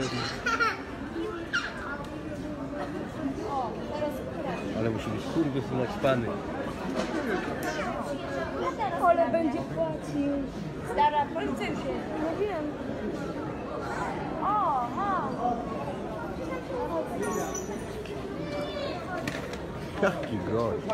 pewnie. Ale musi być kurwy syn spany. Ale będzie płacił. Stara procencie. No wiem. O, ha. Jaki gość.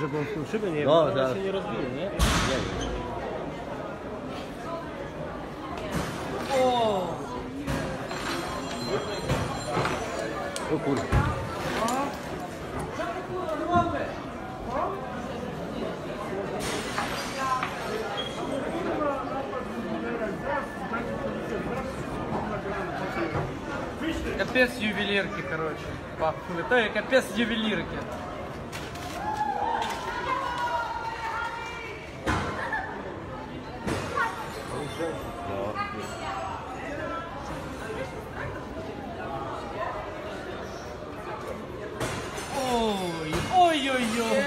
Żeby on w tą szybę nie No, zaraz. się nie rozbije, nie? Nie wiem. O kurde. Капец ювелирки, короче. Пахнет. То есть капец ювелирки. Ой, ой-ой-ой.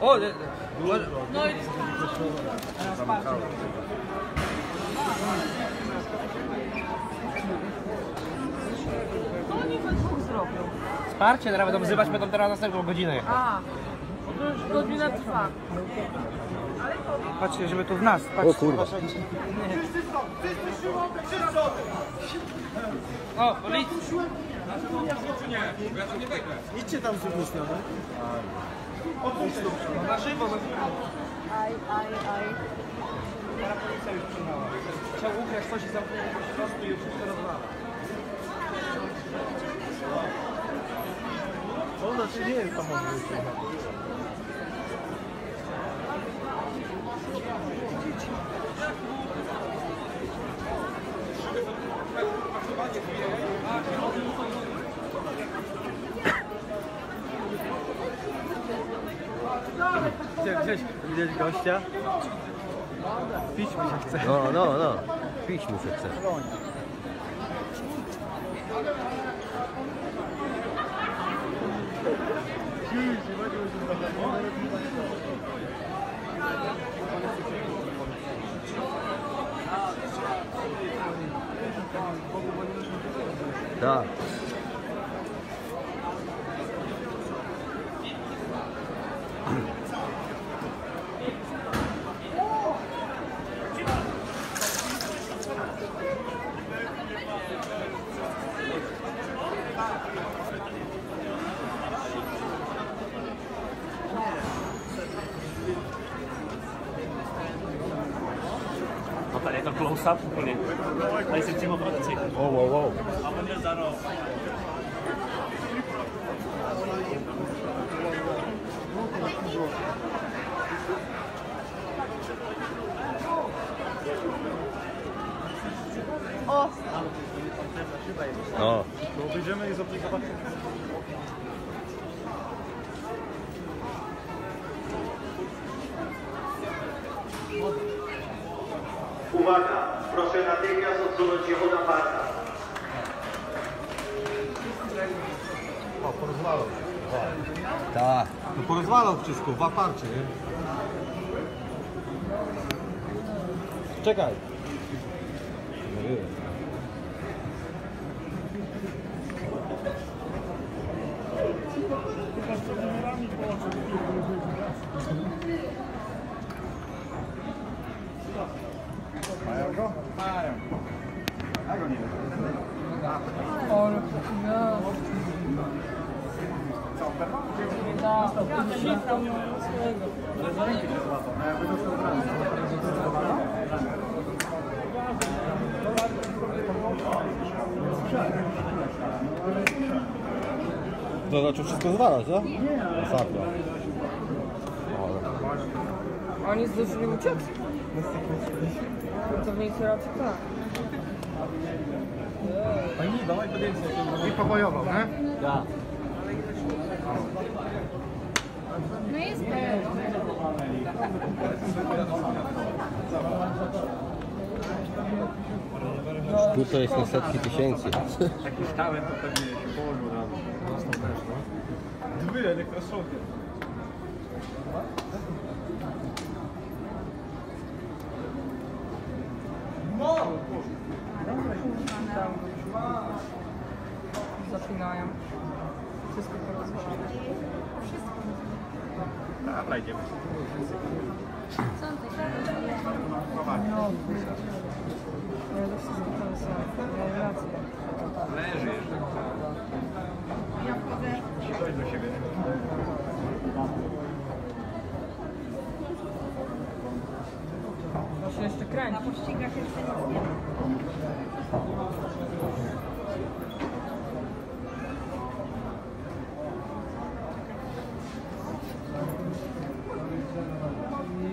О, да, да. No, it's To oni we dwóch zrobią. Wsparcie, teraz będą wzywać, będą teraz następną godzinę. A, to już godzina trwa. Patrzcie, żeby tu w nas. Patrzcie, o kurwa. Wszyscy są, wszyscy siłą, wszyscy. O, policja. Idźcie tam zupełnie. Na żywo, na żywo. Aj, aj, aj. Teraz policja już przyjechała. Chciał ukraść coś i zamknął po prostu i już wszystko rozwala. To znaczy nie jest tam odwrócone. Gdzieś widać gościa. Pić mi się chce. No, no, no. Pić mu się chce. Tak. tarefa close-up pure. Hai să o frate, ții. Oh, wow, wow. Am. Thank you. O, No. To obejdziemy i zobaczymy. Uwaga, proszę natychmiast odsunąć się od aparta. O, porozwalał. Tak. No porozwalał wszystko w aparcie, nie? Czekaj. No To zaczął wszystko zwalać, tak? Masakra. Oni zdążyli uciec? Pracownicy raczej tak. I pobojował, nie? No jest to jest na setki tysięcy. Taki stałem, to pewnie się położył razu. Dostał też, no. Dwie elektroszokiem. Tam zapinają. Wszystko porozwalane. Dobra, idziemy. No, ja też się zapytam sam. Miałem rację. Leży jeszcze. Chodź do siebie. To się jeszcze kręci. Na pościgach jeszcze nic nie ma.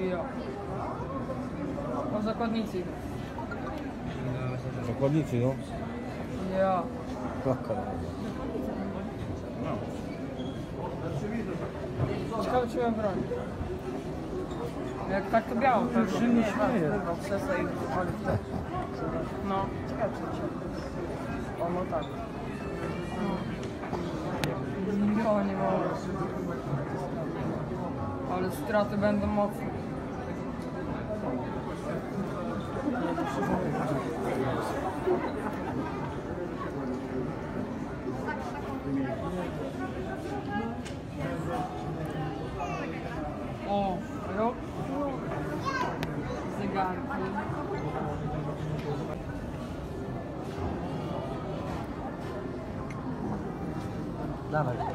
Ja. O zakładnicy. Zakładnicy, no. Ja. Ciekawe czy miałem broń. Jak tak to biało, to już nie tak. No, ciekawe czy się. O no tak. No, nie mogę. Ale straty będą mocne. O, rok. Zegarki. Dawaj.